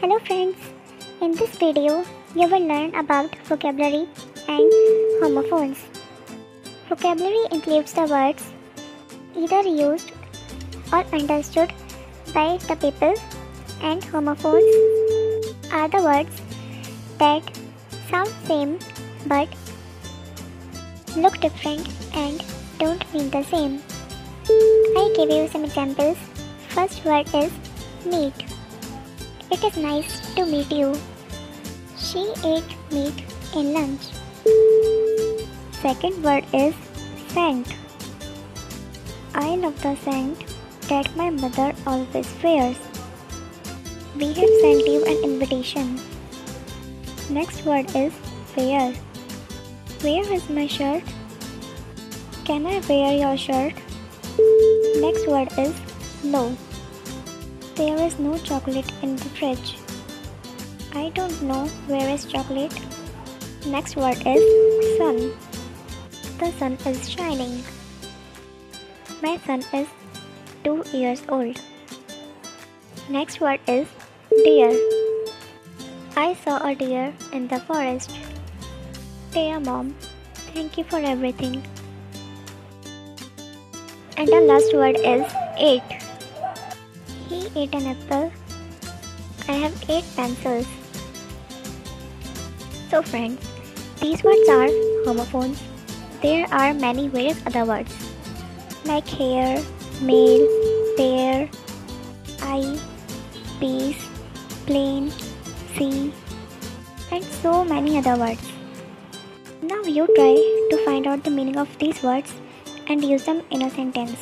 Hello friends, in this video you will learn about vocabulary and homophones. Vocabulary includes the words either used or understood by the people and homophones are the words that sound same but look different and don't mean the same. I give you some examples. First word is meet. It is nice to meet you. She ate meat in lunch. Second word is scent. I love the scent that my mother always wears. We have sent you an invitation. Next word is wear. Where is my shirt? Can I wear your shirt? Next word is no. There is no chocolate in the fridge. I don't know where is chocolate. Next word is sun. The sun is shining. My son is 2 years old. Next word is deer. I saw a deer in the forest. Dear mom, thank you for everything. And the last word is ate. He ate an apple. I have eight pencils. So friends, these words are homophones. There are many various other words like hair, male, pair, eye, piece, plane, sea, and so many other words. Now you try to find out the meaning of these words and use them in a sentence.